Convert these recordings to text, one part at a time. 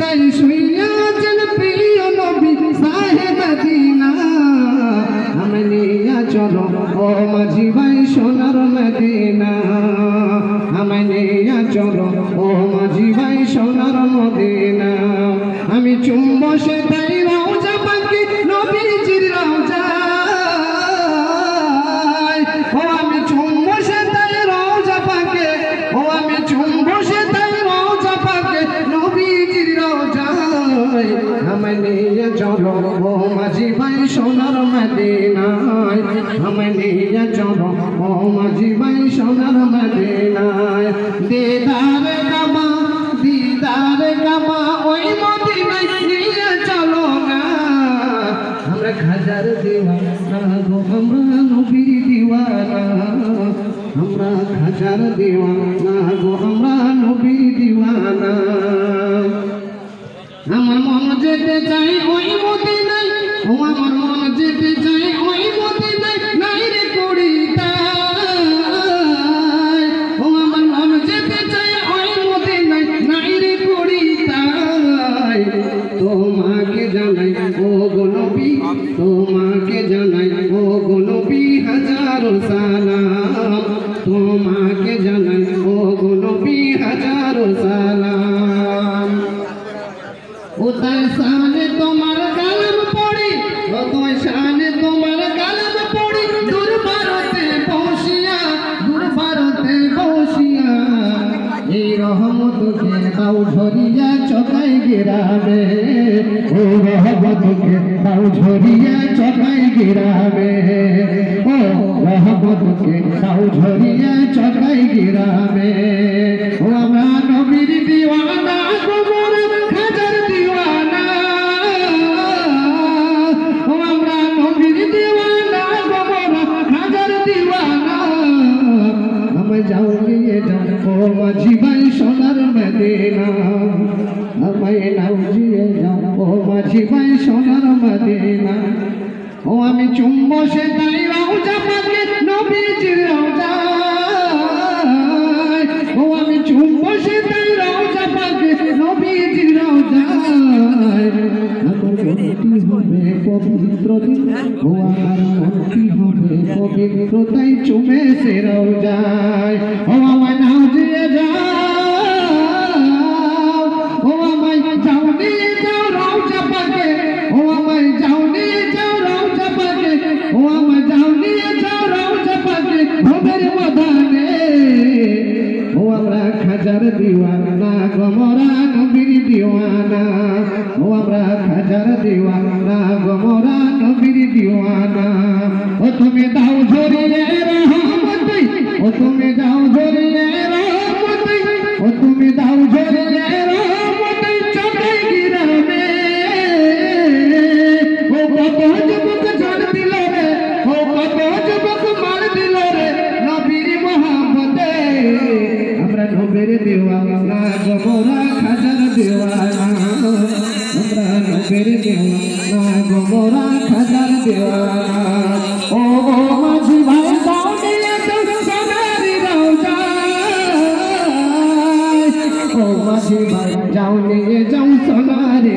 তাই শুইয়া প্রিয় নবী সাহেব মদিনা আমি নিয়া চলো ও মাঝি ভাই সোনার মদিনা চলো ও মাঝি ভাই সোনার মদিনায়। আমি নিয়ে চলো ও মাঝি ভাই সোনার মদিনায়। দিদার কামা দিদার কামা, ওই মদিনায় নিয়ে চলো না আমরা খাজার দিওয়ানা গো, আমরা নবীর দিওয়ানা। আমরা আমার মন যেতে সামনে তোমার কালাম পড়ি তোমার সামনে তোমার কালাম পড়ি, দূর ভারতে বসিয়া, দূর ভারতে বসিয়া, এই রহমতকে দাও ঝরিয়া চকাই গিরাবে, ও রহমতকে দাও ঝরিয়া চকাই গিরাবে, ও রহমতকে দাও ঝরিয়া চকাই গিরাবে নবীর দিওয়ানা দিয়ে যাও ও মাঝি ভাই সোনার মদিনা ও, আমি চুম্ব সে তাই রওজা, পাকে ও, আমি চুম্ব সে তাই রওজা, পাকে নবীজির রওজা। পবিত্র ও, আমার তাই চুমে নাও দিয়ে যাও আমায় যাও নিয়ে যাও ও আমায় যাও যাও রওজা পাকে ও আমায় যাও যাও রওজা পাকে ভবের মদানে ও আমরা খাজার দিওয়ানা, গমরা নবীর দিওয়ানা। ও আমরা খাজার দিওয়ানা, গমরা নবীর দিওয়ানা। ও তুমি দাও ঝরিয়ে রহমতি ও তুমি খাজার দেওয়ানা আমরা নবীর দেওয়ানা গোবরা খাজার দেওয়ানা ও ও মাঝি ভাই দাও নিয়ে তো সোনারি রওজা ও মাঝি ভাই যাও নিয়ে যাও সোনারি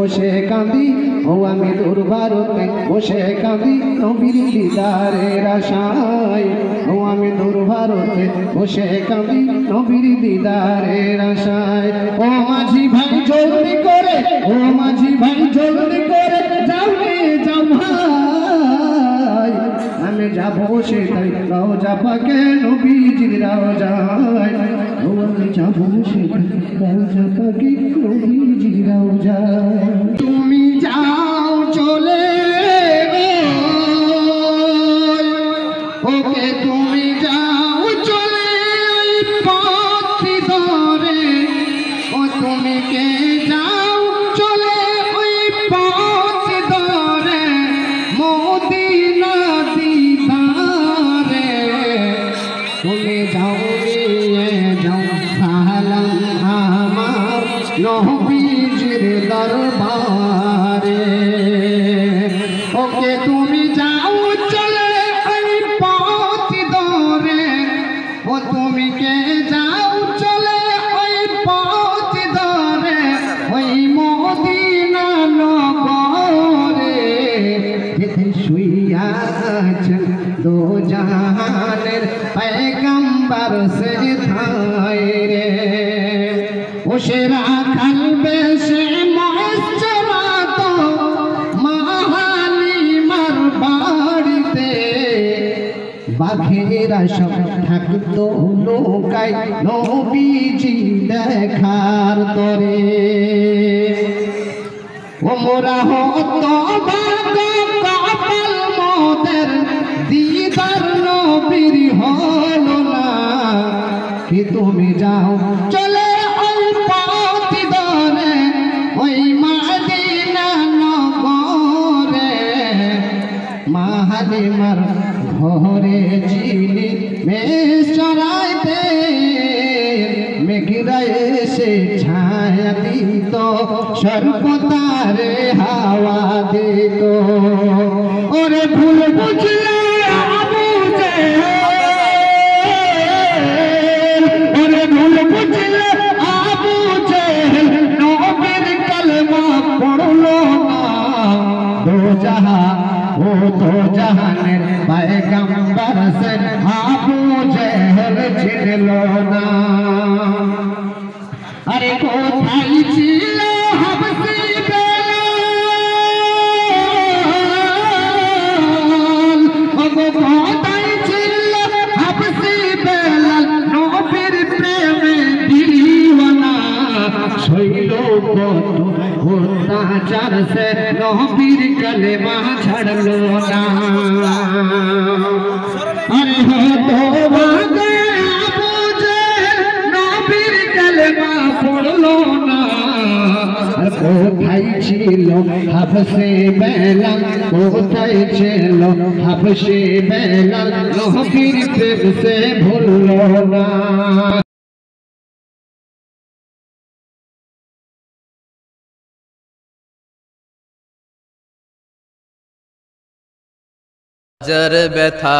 বসে কাঁদি, ও আমি দূর ভারতে বসে কাঁদি নবীর দিদারের আশায়। ও আমি দূর ভারতে বসে কাঁদি নবীর দিদারের আশায়। ও মাঝি ভাই, জলদি করে, ও মাঝি ভাই, জলদি করে, যাও ভাই আমি যাব সেটাই, রওজা পাকে নবীজির রওজায়। ও আমি যাব সেটাই। রওজা কবি জিরাও যায়। তুমি যাও চলে ওই পথ ধরে, ওই মদিনা নগরে। যেতে শুইয়া আছেন দো জাহানের পেগম্বর সে থায় রে সে রাখাল বেশ বাঘেরা সব থাকতো নৌকায়। নবীজি দেখার তরে। ও মোরা হত কপাল মোদের, দিদার নবীর হলো না। কি তুমি যাও, চলে ওই পথ ধরে, ওই মাদিনা নগরে। মাহালিমার ঘরে চিনি মেষ চড়াইতে মেঘরা এসে ছায়া দিত সর্বতারে হাওয়া দিত। ওরে ভুল বুঝলে ওরে ভুল বুঝলে আবু জেহেল, নবীর পড়ল না। দো জাহা ও তো জাহানের পায়গাম্বার সে আবু জেহেল ছিল না আরে কোথায় ছিল হাবসি বেলাল ওগো কোথায় ছিল হাবসি বেলাল নবীর প্রেমে দিওয়ানা শৈল কত অত্যাচার সে নবীর কলেমা ছাড়লো না ছিল হাফসে বেলাল কোথায় ছিল হাফসে বেলাল? নবীর প্রেম সে ভুললো না। হাজার ব্যথা